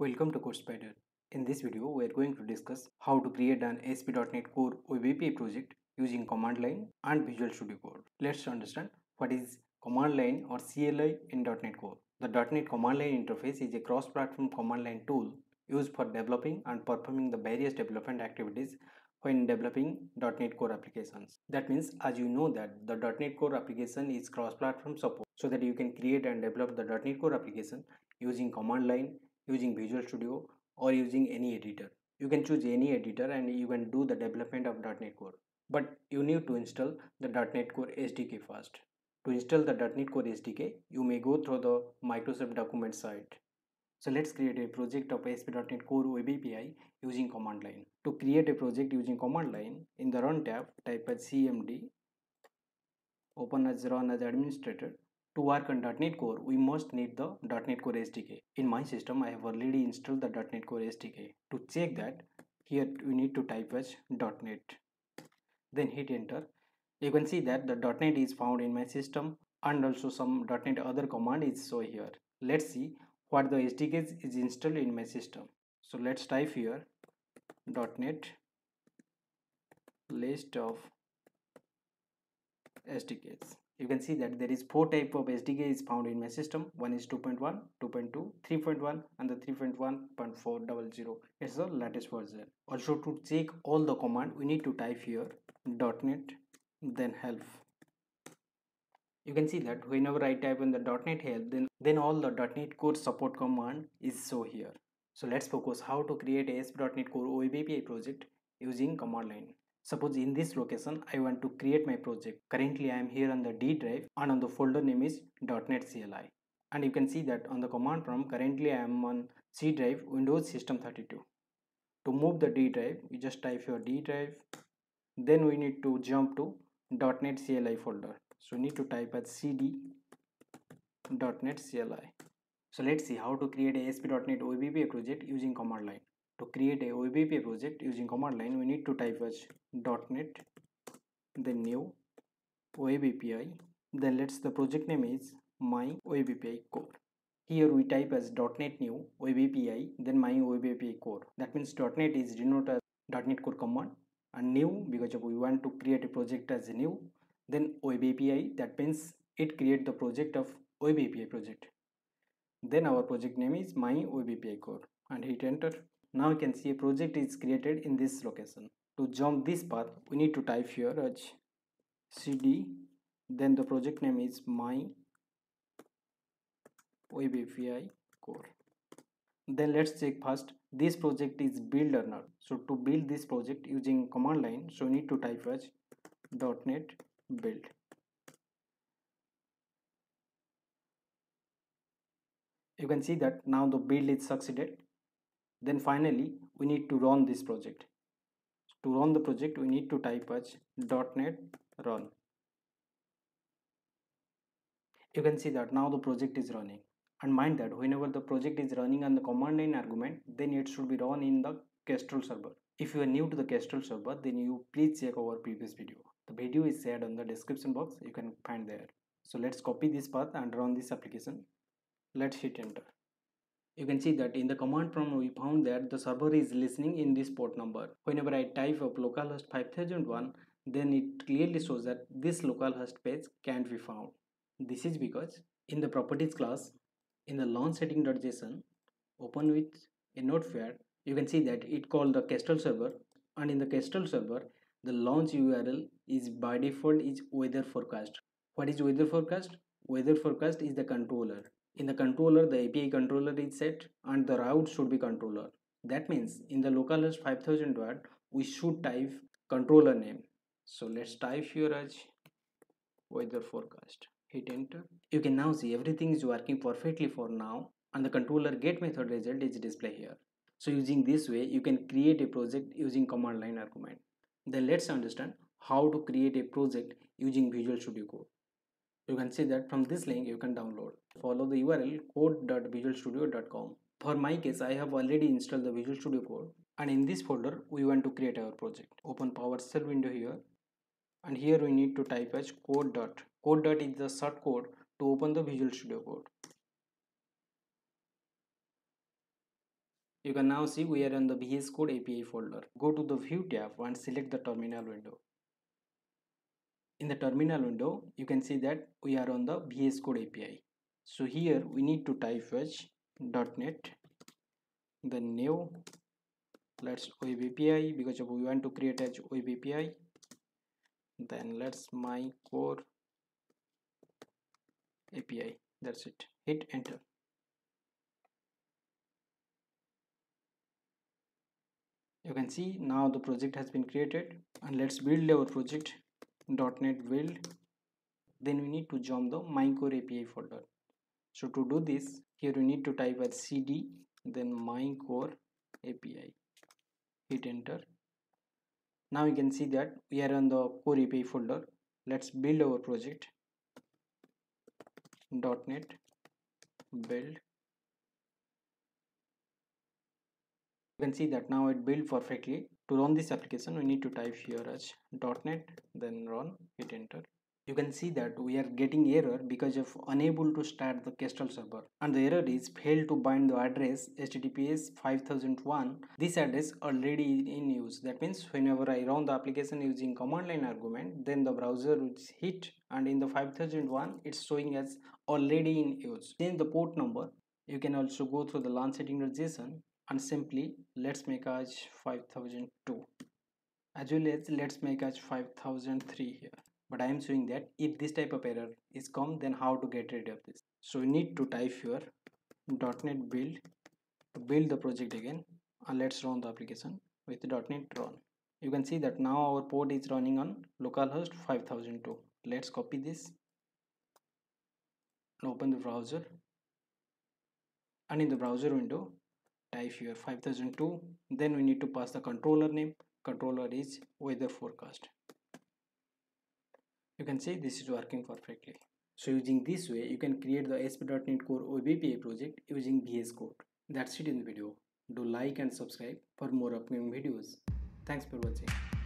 Welcome to CodeSpider. In this video, we are going to discuss how to create an ASP.NET Core Web API project using command line and Visual Studio Code. Let's understand what is command line or CLI in .NET Core. The .NET command line interface is a cross-platform command line tool used for developing and performing the various development activities when developing .NET Core applications. That means as you know that the .NET Core application is cross-platform support so that you can create and develop the .NET Core application using command line, using Visual Studio or using any editor. You can choose any editor and you can do the development of .NET Core. But you need to install the .NET Core SDK first. To install the .NET Core SDK, you may go through the Microsoft document site. So let's create a project of ASP.NET Core Web API using command line. To create a project using command line, in the Run tab, type as CMD, open as Run as administrator. To work on .NET Core, we must need the .NET Core SDK. In my system, I have already installed the .NET Core SDK. To check that, here we need to type as .NET. Then hit enter. You can see that the .NET is found in my system and also some .NET other command is so here. Let's see what the SDK is installed in my system. So let's type here .NET list of SDKs. You can see that there is four type of SDK is found in my system. One is 2.1, 2.2, 3.1 and the 3.1.400. It's the latest version. Also to check all the command we need to type here .NET then help you can see that whenever I type in the .NET help then then all the .NET Core support command is so here so let's focus how to create a ASP.NET Core API project using command line suppose in this location I want to create my project. Currently I am here on the D drive and on the folder name is .NET CLI and you can see that on the command prompt currently I am on C drive Windows System 32 to move the D drive you just type your D drive. Then we need to jump to .NET CLI folder. So need to type as cd .NET CLI so let's see how to create a ASP.NET API project using command line to create a Web API project using command line we need to type as .NET then new Web API then let's the project name is my Web API core. Here we type as .NET new Web API then my Web API core. That means .NET is denoted as .NET core command and new because we want to create a project as new then web api that means it create the project of web api project. Then our project name is my web api core and hit enter now you can see a project is created in this location. To jump this path we need to type here as cd then the project name is my web api core. Then let's check first this project is build or not. So to build this project using command line so we need to type as .NET build. You can see that now the build is succeeded then finally we need to run this project. To run the project we need to type as .NET run. You can see that now the project is running. And mind that whenever the project is running on the command line argument then it should be run in the kestrel server. If you are new to the kestrel server then you please check our previous video. The video is shared on the description box. You can find there. So let's copy this path and run this application. Let's hit enter you can see that in the command prompt we found that the server is listening in this port number. Whenever i type of localhost 5001 then it clearly shows that this localhost page can't be found. This is because in the properties class in the launch setting.json open with a notepad you can see that it called the kestrel server and in the kestrel server the launch url is by default is weather forecast. What is weather forecast? Weather forecast is the controller in the controller the api controller is set and the route should be controller. That means in the localhost 5000 word we should type controller name. So let's type here as weather forecast. Hit enter. You can now see everything is working perfectly for now and the controller get method result is displayed here. So using this way you can create a project using command line argument. Then let's understand how to create a project using visual studio code you can see that from this link you can download. Follow the url code.visualstudio.com for my case i have already installed the visual studio code and in this folder we want to create our project. Open powershell window here and here we need to type as code dot. Code dot is the short code to open the visual studio code. You can now see we are in the VS Code API folder. Go to the View tab and select the terminal window. In the terminal window, you can see that we are on the VS Code API. So here we need to type fetch .NET the new. Let's web API because we want to create as web API then let's my core API that's it. Hit enter. You can see now the project has been created and let's build our project .NET build then we need to jump the MyCore API folder. So to do this here we need to type as cd then MyCore API hit enter. Now you can see that we are on the core API folder. Let's build our project .NET build. You can see that now it built perfectly to run this application we need to type here as .NET then run hit enter. You can see that we are getting error because of unable to start the Kestrel server. And the error is failed to bind the address https 5001 this address already in use. That means whenever I run the application using command line argument then the browser is hit and in the 5001 it's showing as already in use. Change the port number. You can also go through the launch setting.json and simply let's make as 5002 as well as let's make as 5003 here. But I am showing that if this type of error is come then how to get rid of this? So you need to type here .NET build to build the project again and let's run the application with .NET run. You can see that now our port is running on localhost 5002 let's copy this and open the browser. And in the browser window type here 5002 then we need to pass the controller name. Controller is weather forecast. You can see this is working perfectly. So using this way you can create the ASP.NET Core API project using VS Code. That's it in the video. Do like and subscribe for more upcoming videos. Thanks for watching